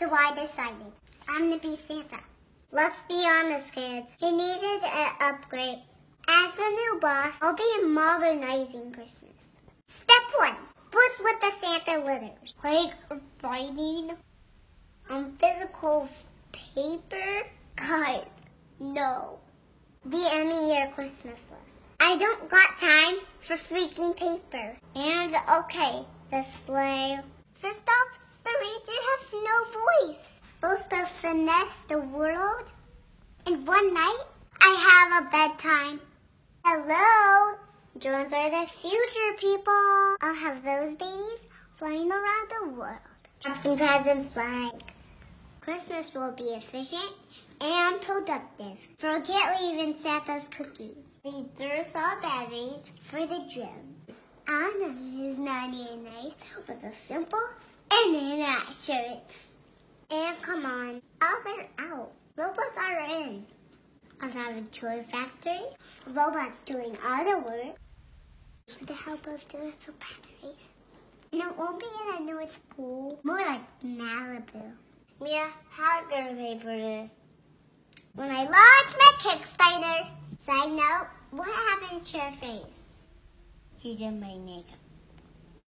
So I decided I'm gonna be Santa. Let's be honest, kids. He needed an upgrade. As the new boss, I'll be modernizing Christmas. Step one. What's with the Santa letters? Like writing on physical paper? Guys, no. DM me your Christmas list. I don't got time for freaking paper. And okay, the sleigh. First off, the reindeer have no to finesse the world. And one night, I have a bedtime. Hello, drones are the future people. I'll have those babies flying around the world. Wrapping presents like Christmas will be efficient and productive. Forget leaving Santa's cookies. These Duracell batteries for the drones. Anna is naughty and nice with a simple and in shirts. And come on, elves are out. Robots are in. I'll have a toy factory. Robots doing other work. With the help of Duracell batteries. And it won't be in a new Pool. More like Malibu. Mia, how good paper is. When I launch my Kickstarter. Side note, what happened to your face? You did my makeup.